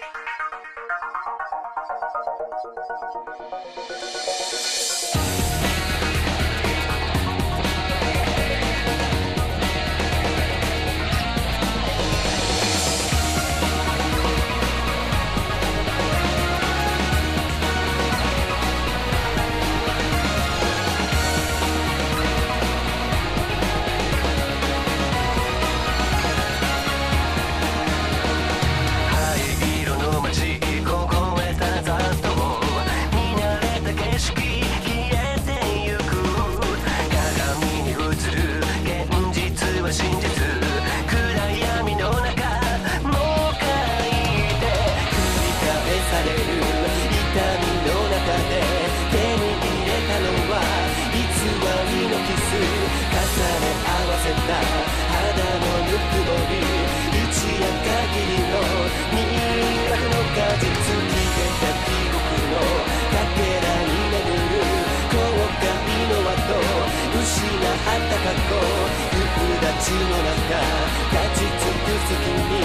Thank you. の中立ち尽くす君。